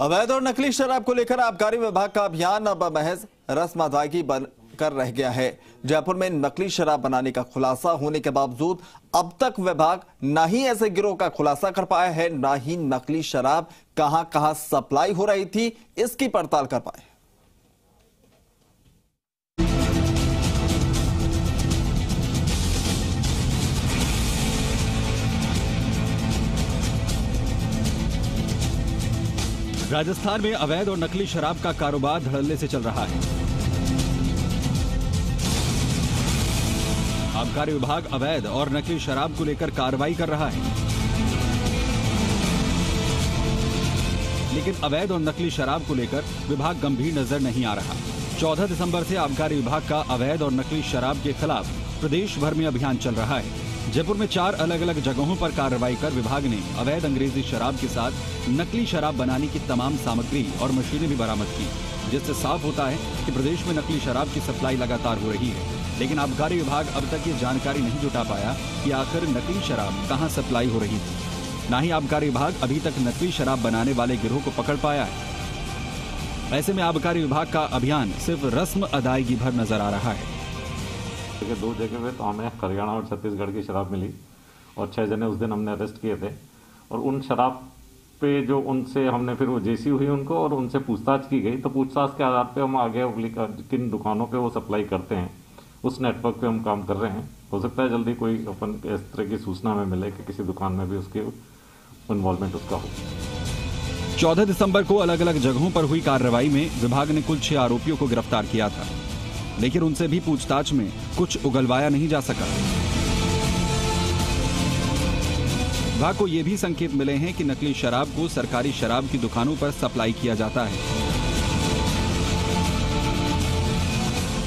अवैध और नकली शराब को लेकर आबकारी विभाग का अभियान अब महज रस्म अदायगी बन कर रह गया है। जयपुर में नकली शराब बनाने का खुलासा होने के बावजूद अब तक विभाग न ही ऐसे गिरोह का खुलासा कर पाया है, न ही नकली शराब कहाँ कहाँ सप्लाई हो रही थी, इसकी पड़ताल कर पाए। राजस्थान में अवैध और नकली शराब का कारोबार धड़ल्ले से चल रहा है। आबकारी विभाग अवैध और नकली शराब को लेकर कार्रवाई कर रहा है। लेकिन अवैध और नकली शराब को लेकर विभाग गंभीर नज़र नहीं आ रहा। 14 दिसंबर से आबकारी विभाग का अवैध और नकली शराब के खिलाफ प्रदेश भर में अभियान चल रहा है। जयपुर में चार अलग अलग जगहों पर कार्रवाई कर विभाग ने अवैध अंग्रेज़ी शराब के साथ नकली शराब बनाने की तमाम सामग्री और मशीनें भी बरामद की, जिससे साफ़ होता है कि प्रदेश में नकली शराब की सप्लाई लगातार हो रही है। लेकिन आबकारी विभाग अब तक ये जानकारी नहीं जुटा पाया कि आखिर नकली शराब कहाँ सप्लाई हो रही थी। न ही आबकारी विभाग अभी तक नकली शराब बनाने वाले गिरोह को पकड़ पाया है। ऐसे में आबकारी विभाग का अभियान सिर्फ़ रस्म अदायगी भर नज़र आ रहा है। के दो जगह पे तो हमें हरियाणा और छत्तीसगढ़ की शराब मिली और छह जने उस दिन हमने अरेस्ट किए थे। और उन शराब पे जो उनसे हमने फिर वो जेसी हुई उनको और उनसे पूछताछ की गई तो पूछताछ के आधार पे हम आगे किन दुकानों पे वो सप्लाई करते हैं, उस नेटवर्क पे हम काम कर रहे हैं। हो सकता है जल्दी कोई अपन इस तरह की सूचना हमें मिले कि किसी दुकान में भी उसकी इन्वॉल्वमेंट उसका हो। 14 दिसंबर को अलग अलग जगहों पर हुई कार्रवाई में विभाग ने कुल छह आरोपियों को गिरफ़्तार किया था। लेकिन उनसे भी पूछताछ में कुछ उगलवाया नहीं जा सका। विभाग को यह भी संकेत मिले हैं कि नकली शराब को सरकारी शराब की दुकानों पर सप्लाई किया जाता है।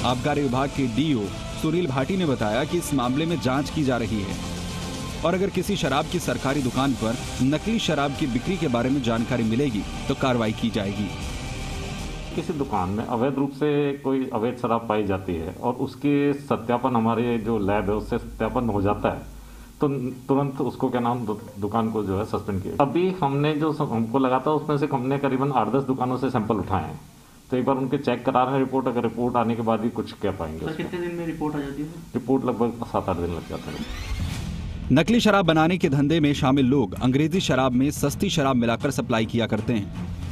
आबकारी विभाग के डीओ सुनील भाटी ने बताया कि इस मामले में जाँच की जा रही है। और अगर किसी शराब की सरकारी दुकान पर नकली शराब की बिक्री के बारे में जानकारी मिलेगी तो कार्रवाई की जाएगी। किसी दुकान में अवैध रूप से कोई अवैध शराब पाई जाती है और उसके सत्यापन हमारे जो लैब है उससे सत्यापन हो जाता है तो तुरंत उसको क्या नाम दुकान को जो है सस्पेंड किया अभी हमने जो हमको लगा था उसमें से हमने करीबन आठ दस दुकानों से सैंपल उठाए हैं। तो एक बार उनके चेक करा रहे हैं रिपोर्ट अगर रिपोर्ट आने के बाद ही कुछ कह पाएँगे कितने दिन में रिपोर्ट आ जाती है रिपोर्ट लगभग सात आठ दिन लग जाते हैं। नकली शराब बनाने के धंधे में शामिल लोग अंग्रेज़ी शराब में सस्ती शराब मिलाकर सप्लाई किया करते हैं।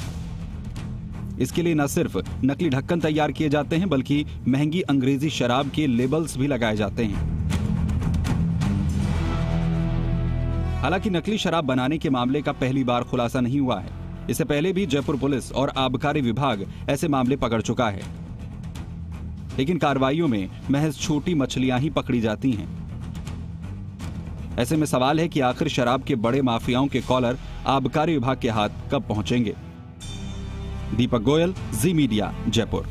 इसके लिए न सिर्फ़ नकली ढक्कन तैयार किए जाते हैं, बल्कि महँगी अंग्रेज़ी शराब के लेबल्स भी लगाए जाते हैं। हालाँकि नकली शराब बनाने के मामले का पहली बार खुलासा नहीं हुआ है। इससे पहले भी जयपुर पुलिस और आबकारी विभाग ऐसे मामले पकड़ चुका है। लेकिन कार्रवाइयों में महज छोटी मछलियाँ ही पकड़ी जाती हैं। ऐसे में सवाल है कि आखिर शराब के बड़े माफियाओं के कॉलर आबकारी विभाग के हाथ कब पहुँचेंगे? दीपक गोयल जी मीडिया जयपुर